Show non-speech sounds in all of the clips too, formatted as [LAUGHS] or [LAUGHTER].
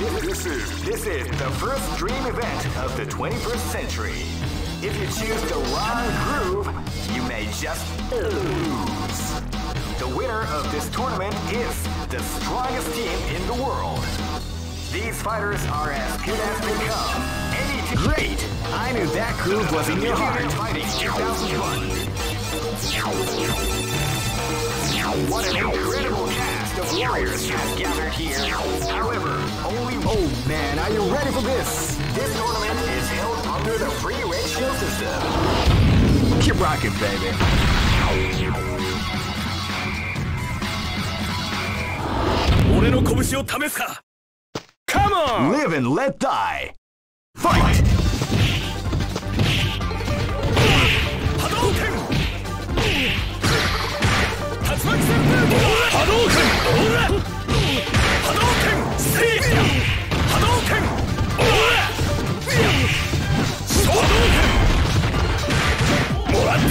This is this is the first dream event of the 21st century. If you choose the wrong groove, you may just lose. The winner of this tournament is the strongest team in the world. These fighters are as good as they come. Any. Great! I knew that groove was in your heart. Fighting 2001. What an incredible warriors has gathered here. However, only. Oh man, are you ready for this? This tournament is held under the free ratio system. Keep rocking, baby. 俺の拳を試すか Come on! Live and let die. Fight! 波動拳オラ波動拳せいや波動拳オラ波動拳もらった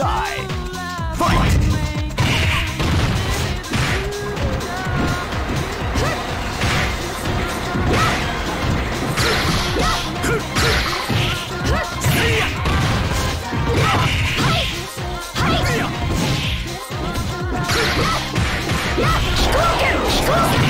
die! Fight! Scorpion! Scorpion!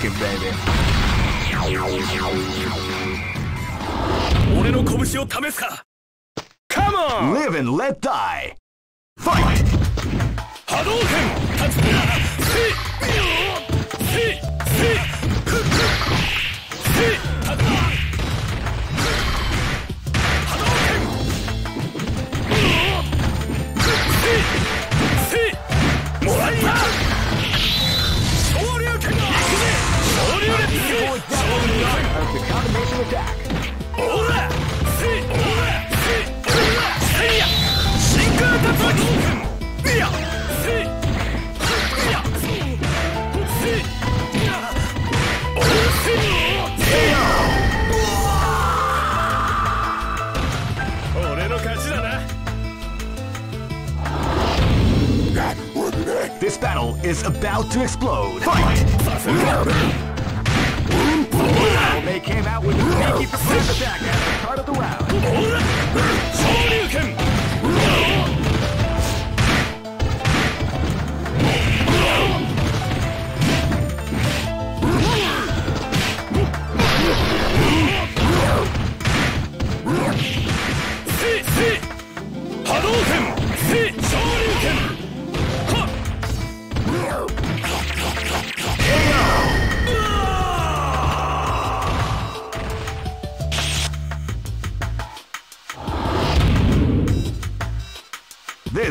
rockin', baby. 俺の拳を試すか Come on! Live and let die! Fight! 波動拳立つ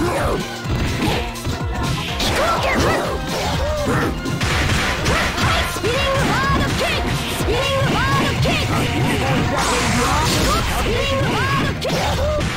Spinning Rod of Kick! Spinning Rod of Kick!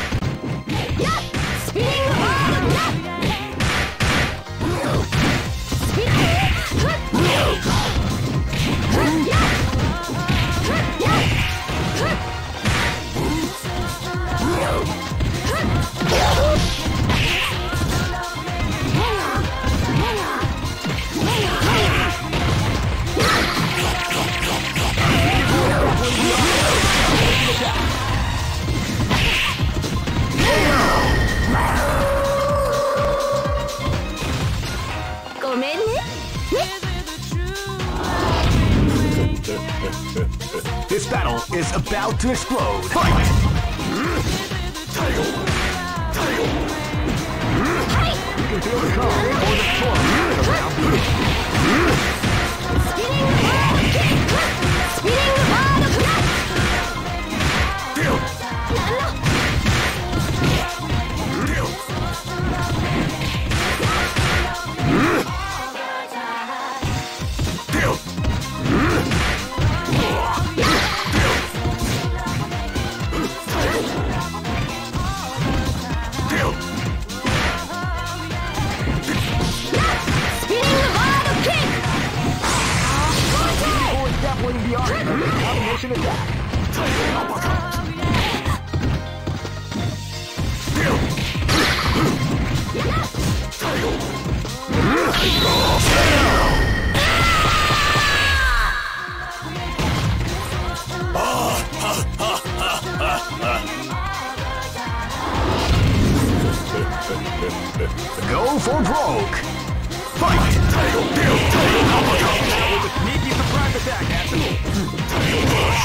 Is about to explode. Fight! You can feel the calm before the storm around you. Spinning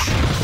back.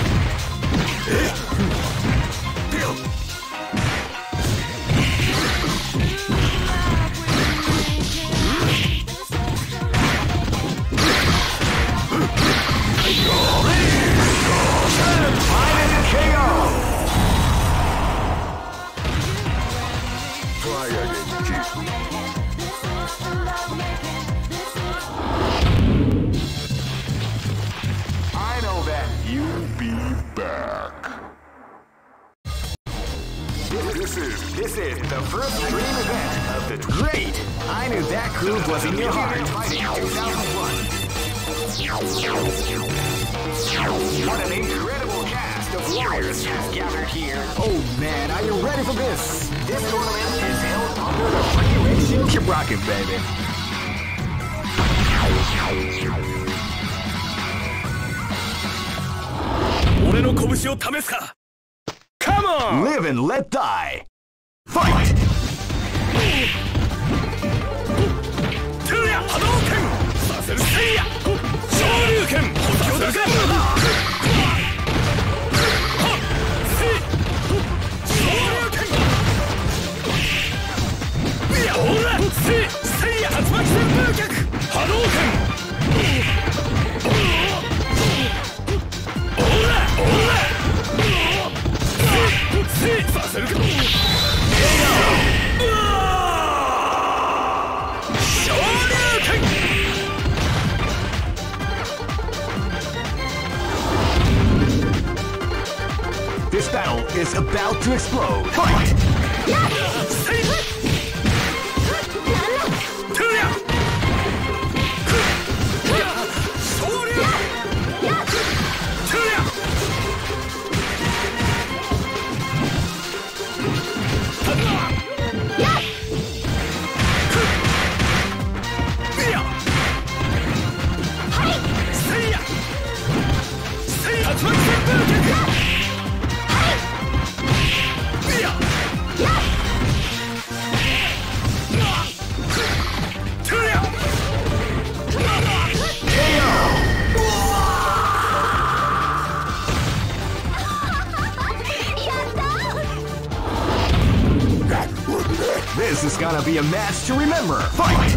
This is gonna be a match to remember. Fight!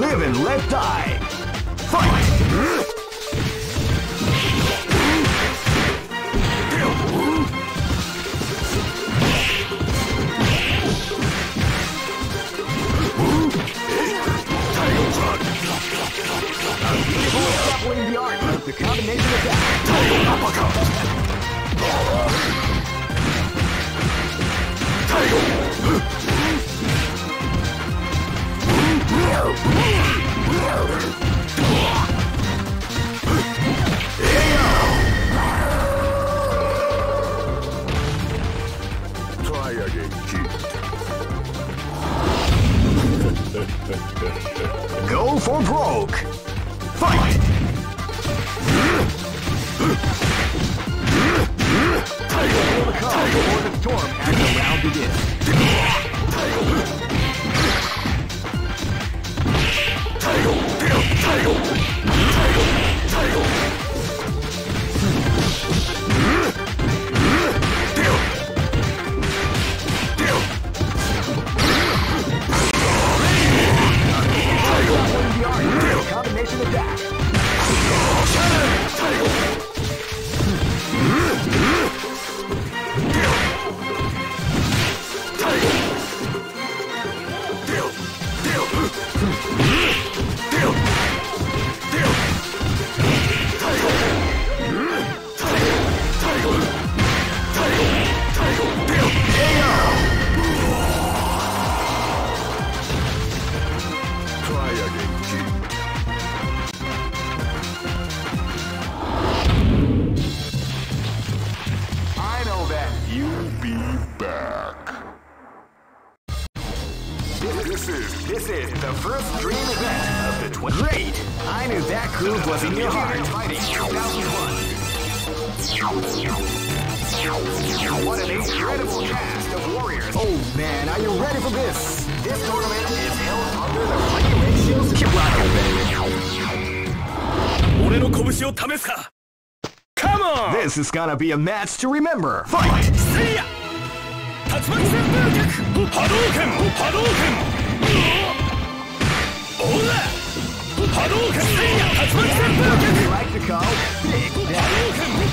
Live and let die! the combination of that. Total uppercut. Try again. Go for broke! the Lord of Storm has the round begins. Title. I knew that groove was in your heart. What an incredible cast of warriors. Oh man, are you ready for this? This tournament is held under the regulations. Keep rocking, baby. Come on! This is gonna be a match to remember. Fight! See ya! 竜巻旋風脚波動拳波動拳オーラ波動拳竜巻旋風拳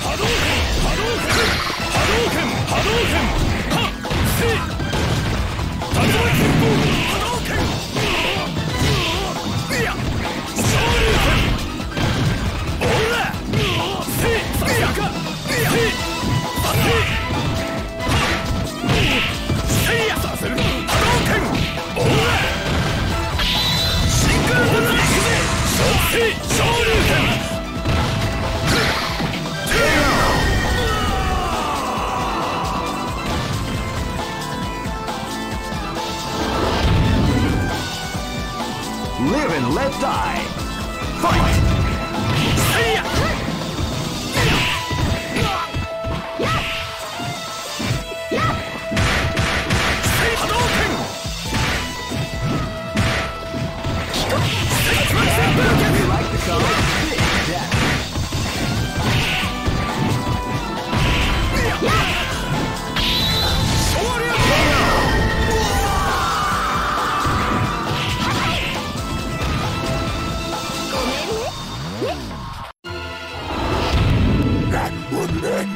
波動拳波動拳波動拳波動拳波動拳 die.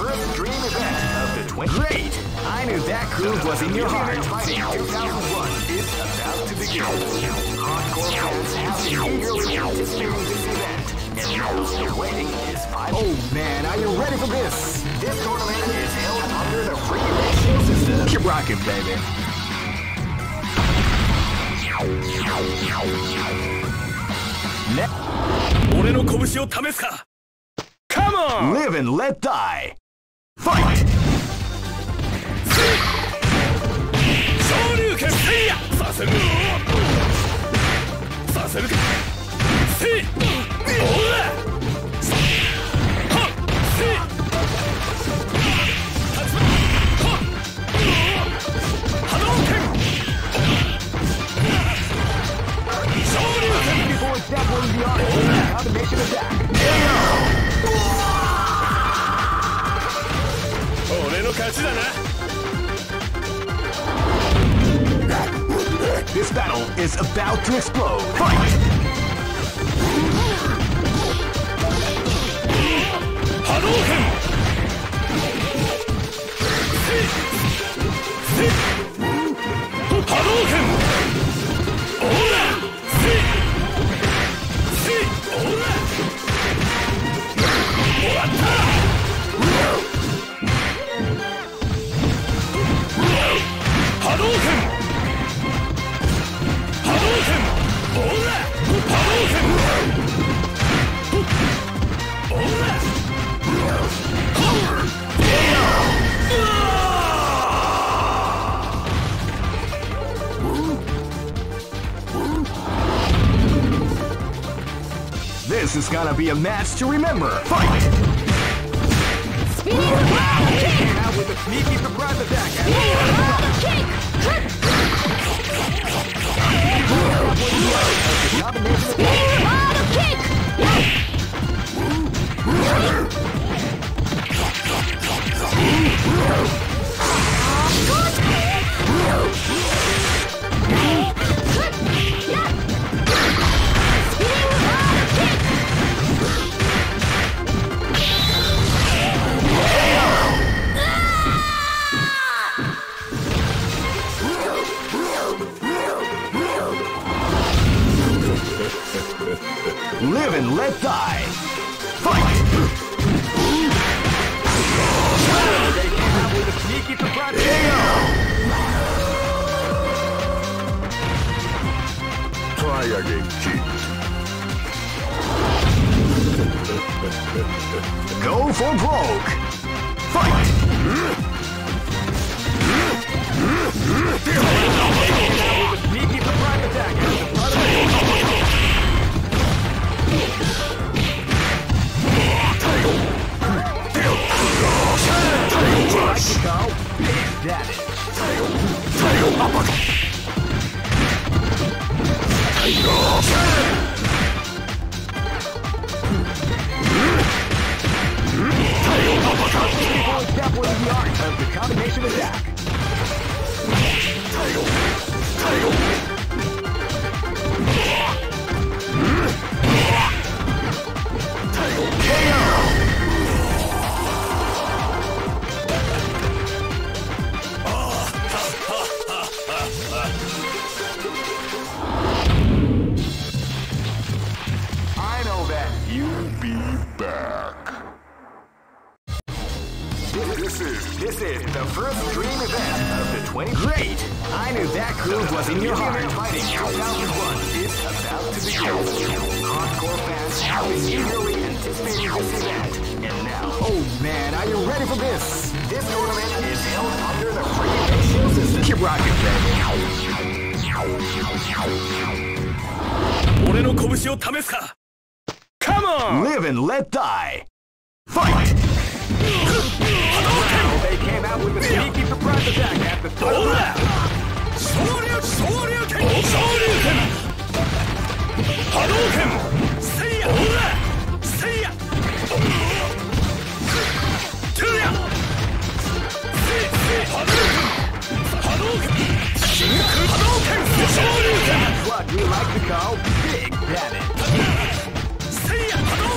first dream event of the 20. Great! I knew that groove was in your heart. Fighting 2001 is about to begin. Hardcore fans have been eagerly anticipating this event. And now the waiting is five. Oh man, are you ready for this? This tournament is held under the free ratio system. Keep rocking, baby. Ne- 俺の拳を試すか Come on! Live and let die. Before establishing the art, combination attack. 俺の勝ちだな This battle is about to explode. Fight! 波動拳 This is gonna be a match to remember. Fight! Spinning wild kick! Now with a sneaky surprise attack. Spinning kick! Spinning kick! Live and let die. Fight! They came out with a sneaky surprise Try again, kid. Go for broke. Fight! Sneaky surprise attack combination attack. I this is the first dream event of the 20. Great! I knew that groove was in your heart. Fighting 2001 is about to begin. Hardcore fans have been eagerly anticipating this event, and now, oh man, are you ready for this? This tournament is held under the free ratio system. Keep rocking, baby. 俺の拳を試すか Come on! Live and let die. Fight! They came out with a sneaky surprise attack at the オ start. ーラ昇竜昇竜拳昇竜拳波動拳せいやオーラせいやトゥヤせいせい波動拳波動拳真空波動拳昇竜拳 What we like to call Big Daddy. せいや波動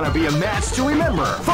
gonna be a match to remember.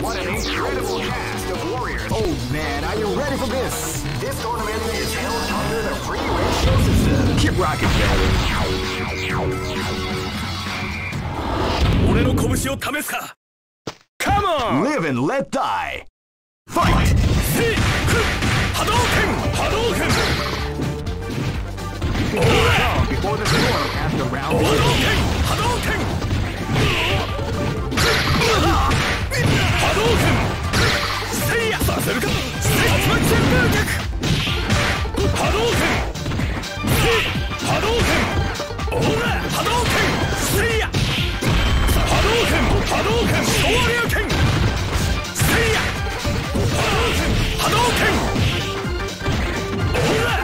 What an incredible cast of warriors. Oh man, are you ready for this? This tournament is held under the free ratio system. Keep rocking, baby. 俺の拳を試すか Come on! Live and let die! Fight! せ波動拳波動拳波動拳昇竜拳せいや波動拳波動拳昇竜拳オーラ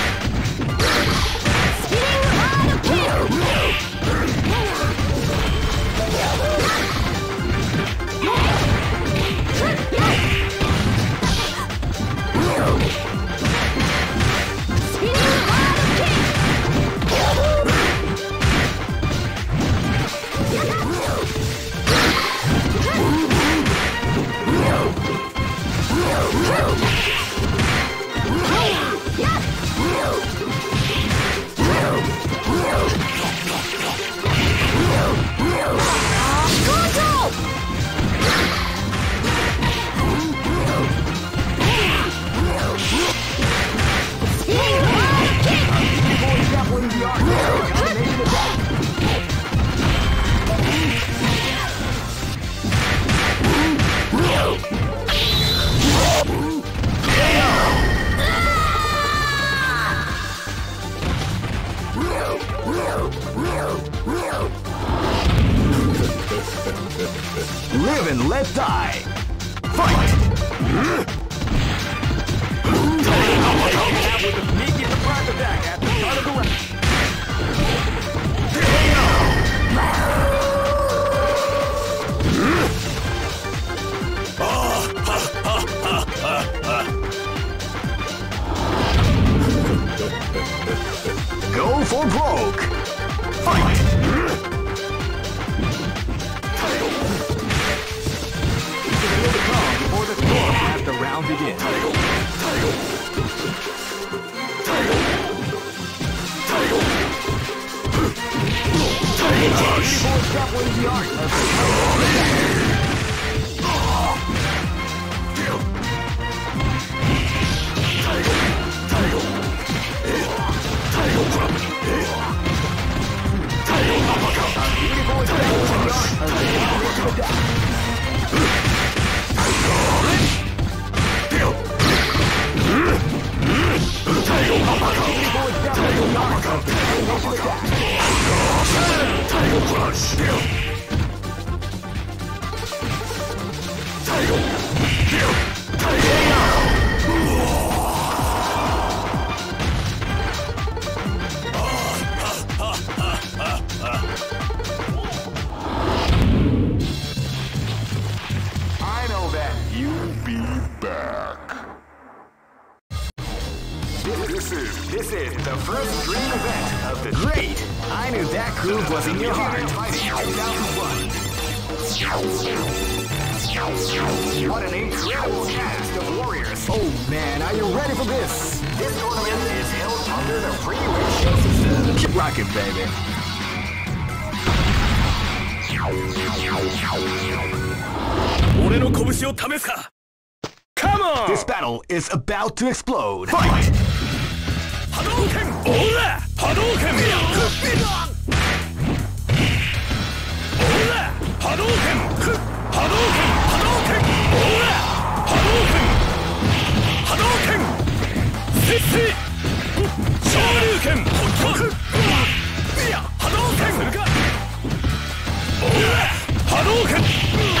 No! Come on! This battle is about to explode. Fight! Hadouken! Ora! Hadouken! Ora! Hadouken! Hadouken! Hadouken! Ora! Hadouken! Hadouken! Sissi! Shoryuken! Hadouken! Ora! Hadouken!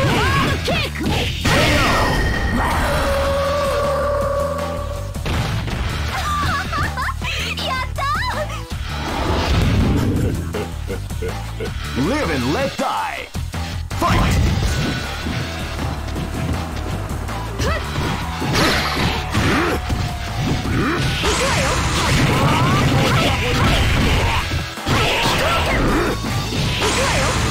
Live and let die. Fight! Israel! Israel!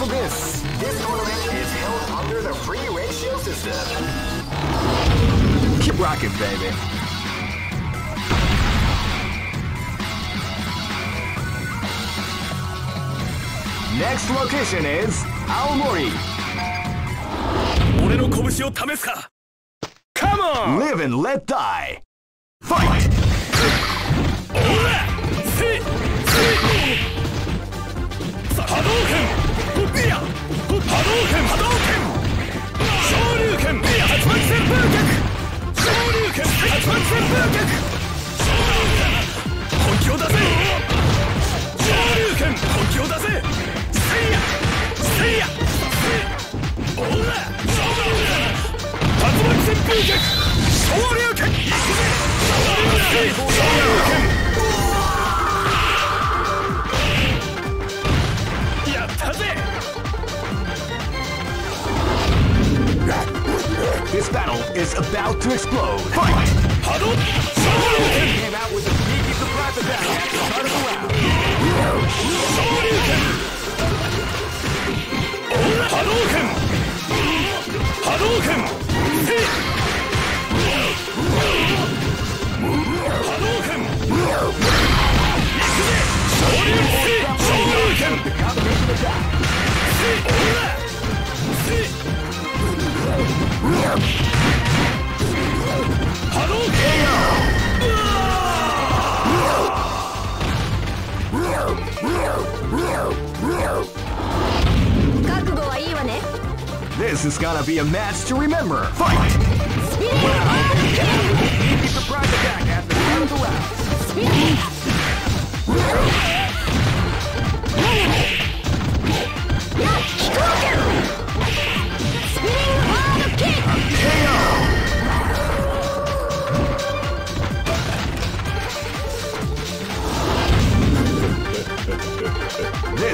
for this. This tournament is held under the free ratio system. Keep rocking, baby. Next location is Aomori. Come on! Live and let die. Fight! Hadouken! 波動拳波動拳昇竜拳発売旋風脚昇竜拳発売旋風脚本気を出せ昇竜拳本気を出せせいやせいやおら昇竜ラ発売旋風脚昇竜拳昇竜拳昇竜拳 This battle is about to explode. Fight! Huddle! Someone came out with a sneaky surprise attack at the start of the round. Hadouken! Hadouken! Hadouken! Hadouken! Hadouken! Hadouken! This is gonna be a match to remember. Fight! Surprise attack at the of the round.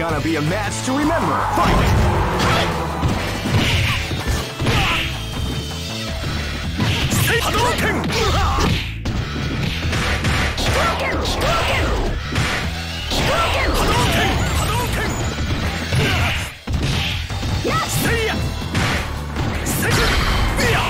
gonna be a match to remember. Fight! Hadouken! Hadouken! Hadouken! Hadouken! Hadouken! Hadouken! Yes! Seiya! Seiya!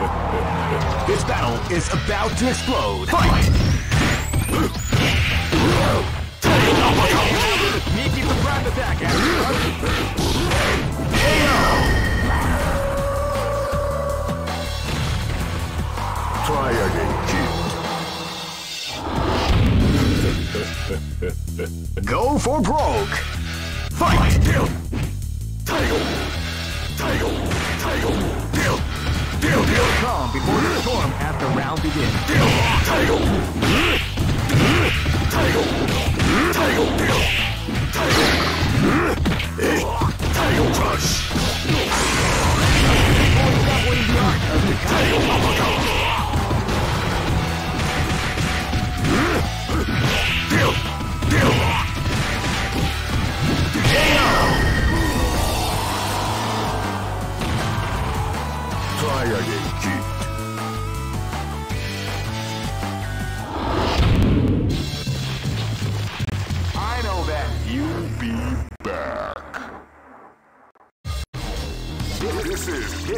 [LAUGHS] This battle is about to explode. Fight! Sneaky surprise attack at the start. Try again, kid. Go for broke. Fight! As the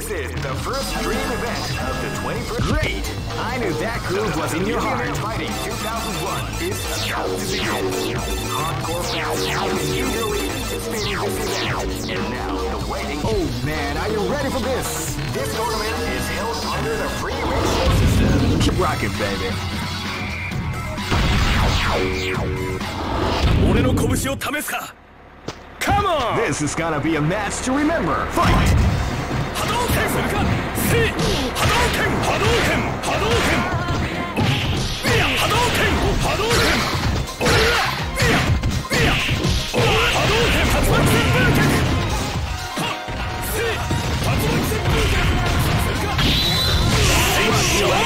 this is the first dream event of the 21st. Great! I knew that groove was in your heart. Fighting 2001 is about to begin. Hardcore fans have been eagerly anticipating this event, and now the waiting. Oh man, are you ready for this? This tournament is held under the free ratio system. Keep rocking, baby. 俺の拳を試すか Come on! This is gonna be a match to remember. Fight! するかせい波動拳波動拳波動拳いや波動拳波動拳いやいやいや波動拳竜巻旋風脚はせい竜巻旋風脚するかせい波動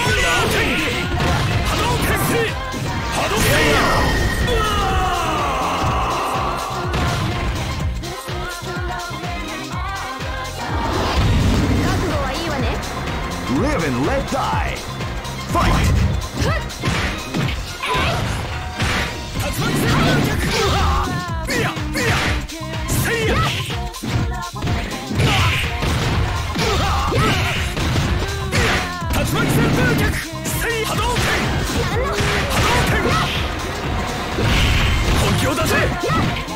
拳波動拳波動拳 Live and let die. Fight! 竜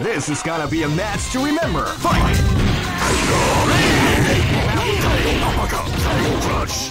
this is gonna be a match to remember. Fight! Tail Uppercut! Tail Crush!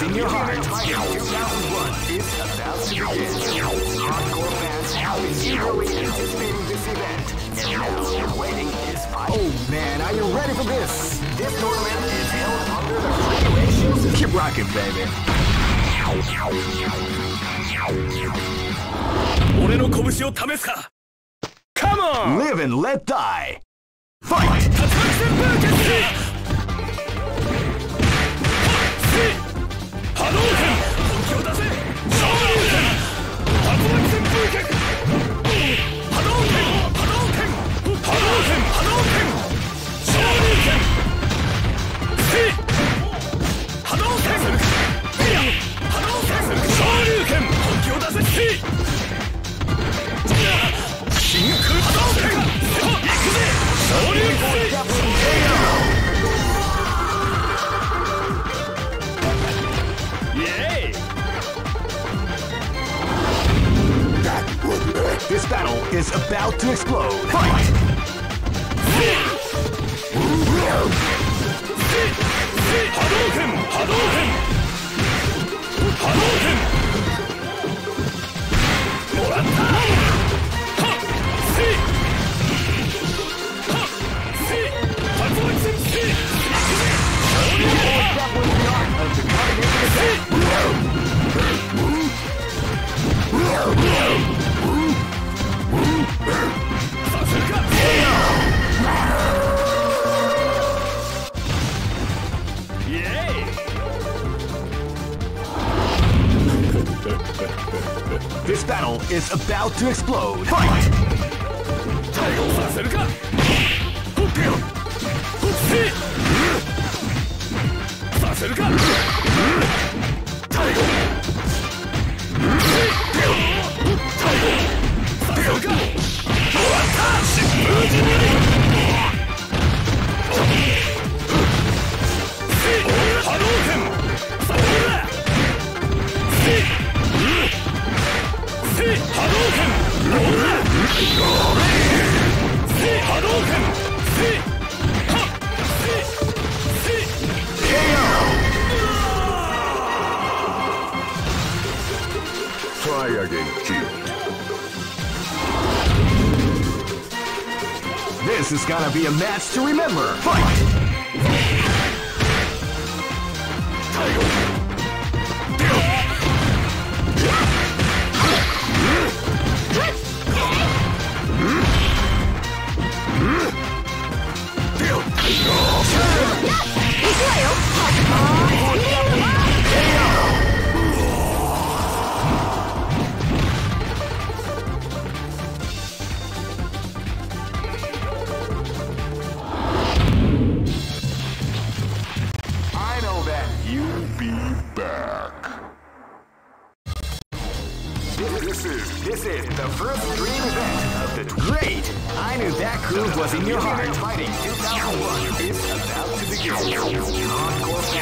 groove was in your heart. 2001 is about to begin. Hardcore fans have been eagerly anticipating this event, and now the waiting is final. Oh man, are you ready for this? This tournament is held under the free ratio system. Keep [LAUGHS] rocking, baby. 俺の拳を試すか Come on! Live and let die. Fight! 竜巻旋風決[LAUGHS] 死 波動拳本気を出せ昇竜拳竜巻旋風脚波動拳波動拳波動拳波動拳昇竜拳せ波動拳波動拳昇竜拳本気を出せせ explode. A match to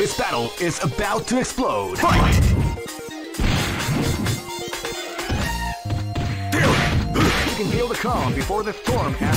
This battle is about to explode. Fight! You can feel the calm before the storm has...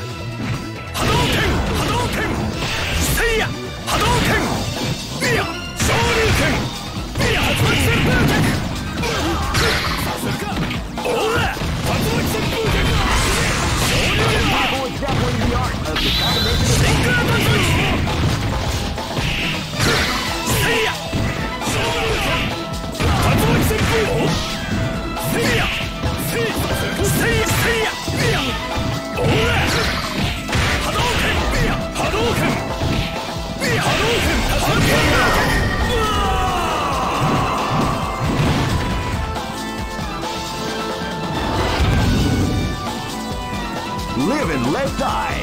Live and let die.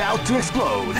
about to explode.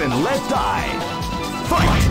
down and let die. Fight!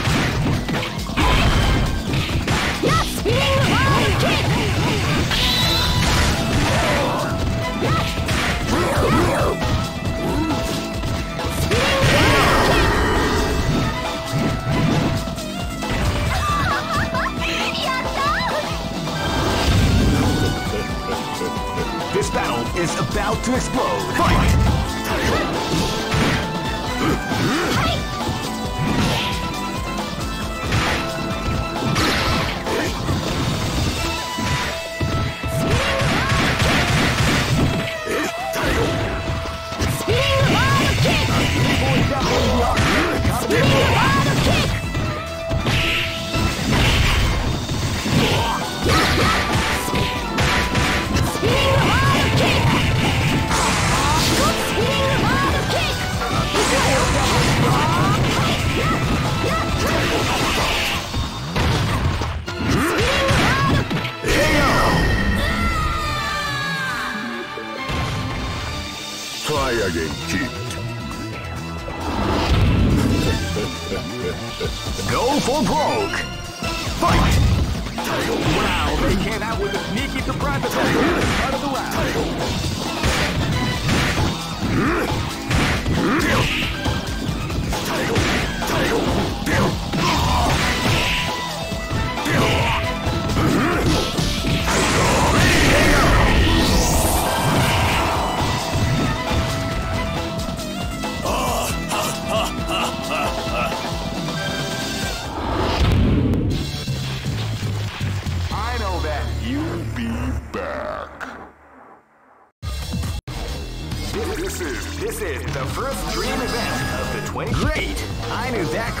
Is about to explode. Fight! Spinning kick! Spinning wild kick! Again, kid. [LAUGHS] Go for broke! Fight! Wow, they came out with a sneaky surprise attack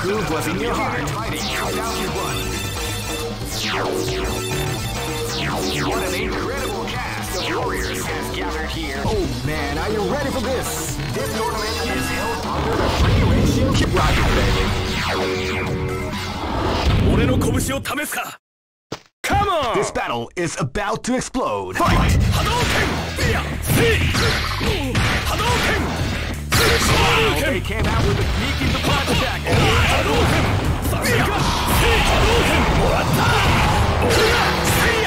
Prove what's in your heart. What an incredible cast of warriors has gathered here. Oh man, are you ready for this? This tournament is held under the free ratio. Keep rocking, baby. Come on! This battle is about to explode. Fight! Hadouken! Yeah! Hadouken! they 拳 came out with a sneaky surprise attack. 波動拳さすが波動拳もらったせい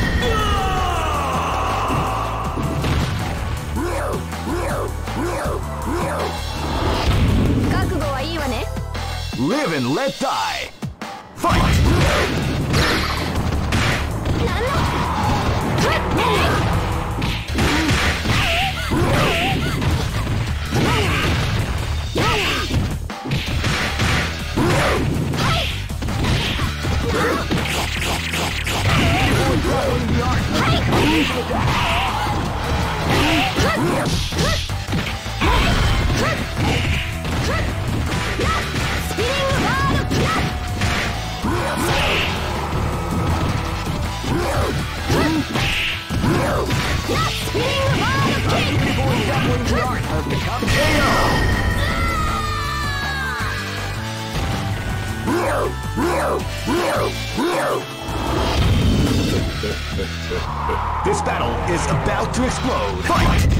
Live and let die. Fight! な has become KO! this battle is about to explode. Fight!